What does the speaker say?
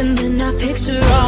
And then I picture all